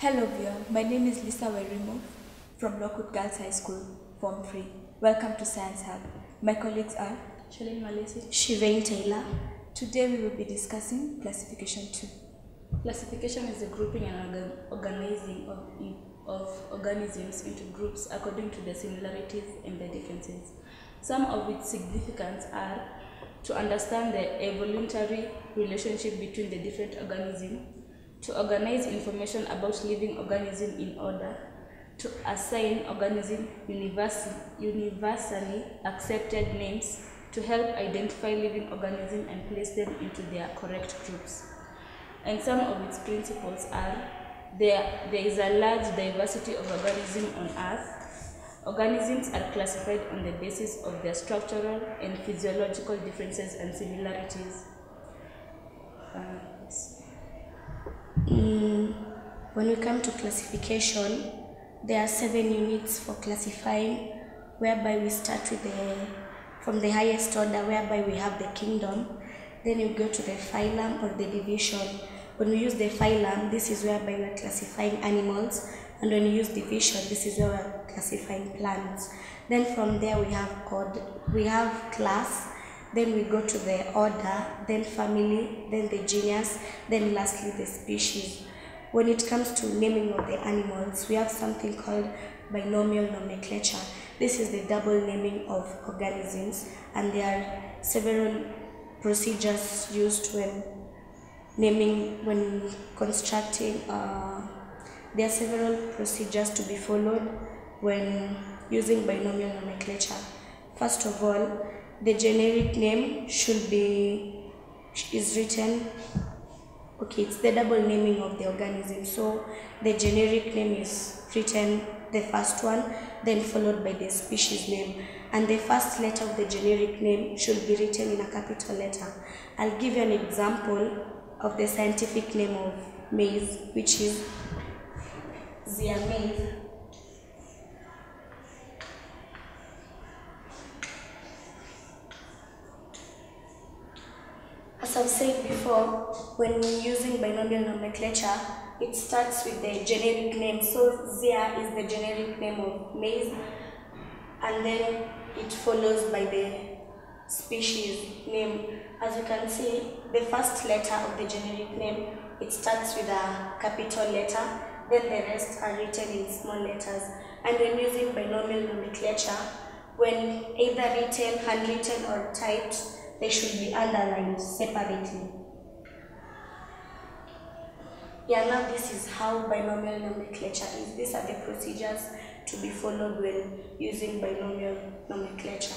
Hello, viewer. My name is Lisa Werimo from Lockwood Girls High School, Form 3. Welcome to Science Hub. My colleagues are Shalin Malesi. Shireen Taylor. Today we will be discussing classification 2. Classification is the grouping and organ- organizing of, of organisms into groups according to the similarities and the differences. Some of its significance are to understand the evolutionary relationship between the different organisms, to organize information about living organisms in order, to assign organism universal, universally accepted names, to help identify living organisms and place them into their correct groups and some of its principles are there, there is a large diversity of organisms on Earth. Organisms are classified on the basis of their structural and physiological differences and similarities. Uh. Mm, when we come to classification, there are seven units for classifying, whereby we start with the from the highest order, whereby we have the kingdom. Then you go to the phylum or the division. When we use the phylum, this is whereby we're classifying animals, and when we use division, this is where we're classifying plants. Then from there we have order, we have class, then we go to the order, then family, then the genus, then lastly the species. When it comes to naming of the animals, we have something called binomial nomenclature. This is the double naming of organisms, and there are several procedures used when naming, when constructing. Uh, there are several procedures to be followed when using binomial nomenclature. First of all, the generic name should be is written okay it's the double naming of the organism. So the generic name is written the first one then followed by the species name. And the first letter of the generic name should be written in a capital letter. I'll give you an example of the scientific name of maize which is zea mays As I've said before, when using binomial nomenclature, it starts with the generic name. So Zea is the generic name of maize, and then it follows by the species name. As you can see, the first letter of the generic name, it starts with a capital letter, then the rest are written in small letters. And when using binomial nomenclature, when either written, handwritten, or typed, they should be underlined separately. Yeah, now this is how binomial nomenclature is. These are the procedures to be followed when using binomial nomenclature.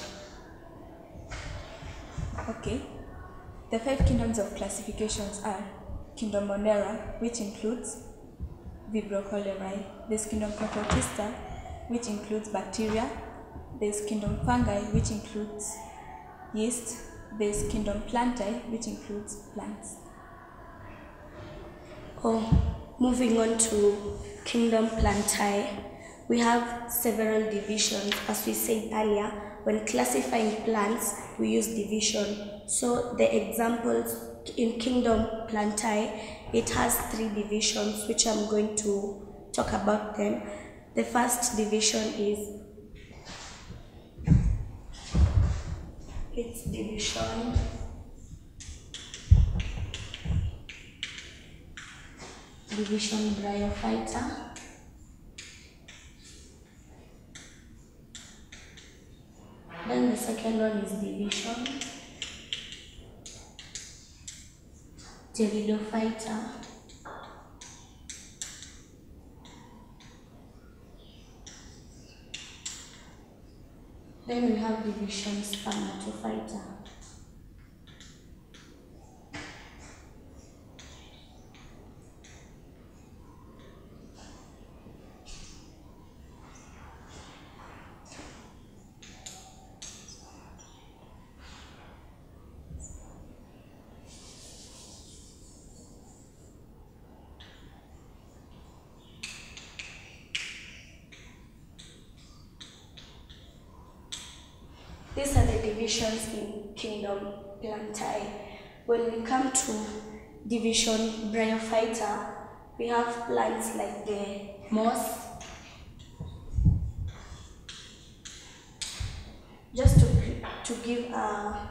Okay. The five kingdoms of classifications are Kingdom Monera, which includes Vibrio cholerae. There's Kingdom Protista, which includes bacteria. There's Kingdom Fungi, which includes yeast. There's Kingdom Plantae, which includes plants. Oh, moving on to Kingdom Plantae, we have several divisions. As we said earlier, when classifying plants, we use division. So the examples in Kingdom Plantae, it has three divisions, which I'm going to talk about them. The first division is its division division bryophyta then the second one is division. Pteridophyta then we have division spermatophyta These are the divisions in Kingdom Plantae. When we come to division Bryophyta, we have plants like the moss. Just to, to give uh,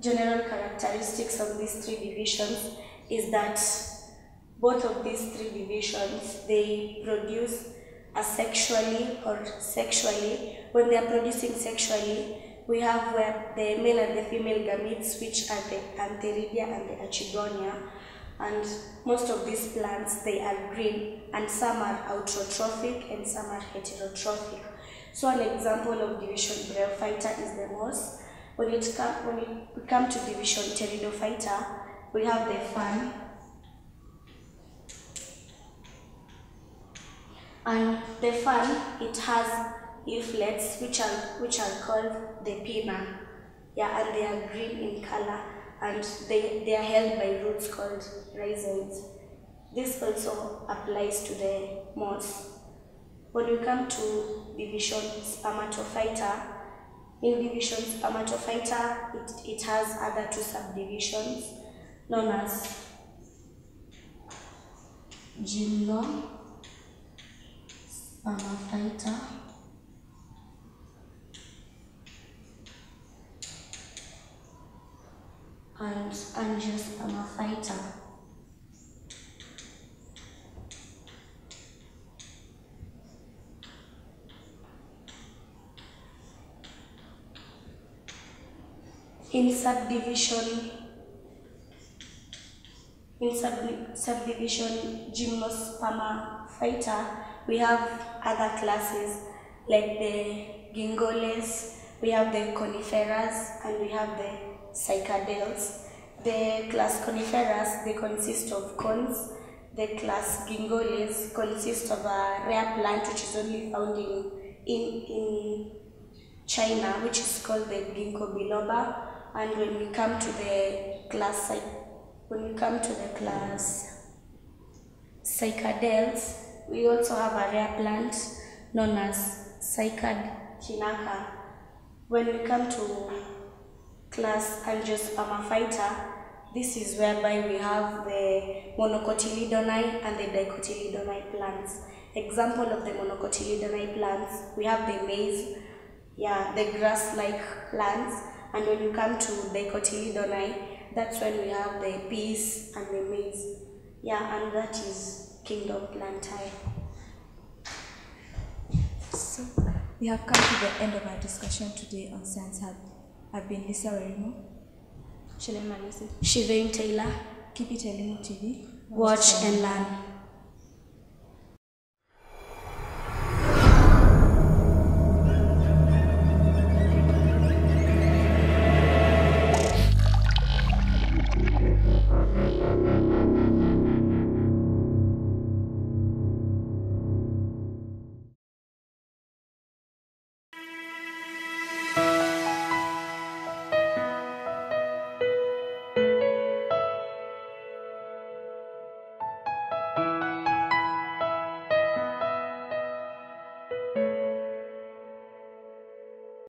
general characteristics of these three divisions is that both of these three divisions they produce asexually or sexually. When they are producing sexually, we have the male and the female gametes, which are the antheridia and the archegonia. And most of these plants they are green, and some are autotrophic and some are heterotrophic. So an example of division bryophyta is the moss. When it come when we come to division pteridophyta, we have the fern, and the fern it has leaflets which are which are called the pinna yeah and they are green in color and they, they are held by roots called rhizoids this also applies to the moss when we come to division spermatophyta in division spermatophyta it, it has other two subdivisions known as gymno spermatophyta a fighter. In subdivision in sub- subdivision fighter we have other classes like the gingoles, we have the coniferas, and we have the cycadales. The class coniferas, they consist of cones. The class gingoles consist of a rare plant which is only found in, in, in China, which is called the ginkgo biloba. And when we come to the class, when we come to the class cycadales, we also have a rare plant known as cycad chinaka. When we come to class Angiospermophyta, this is whereby we have the monocotyledonine and the dicotyledonine plants. Example of the monocotyledonine plants, we have the maize, yeah, the grass-like plants, and when you come to dicotyledonine, that's when we have the peas and the maize. Yeah, and that is kingdom plantae. So, we have come to the end of our discussion today on Science Hub. I've been Lisa Werimo. Shilema Lucy. Shivain Taylor, Keep it Elimu TV. watch and learn.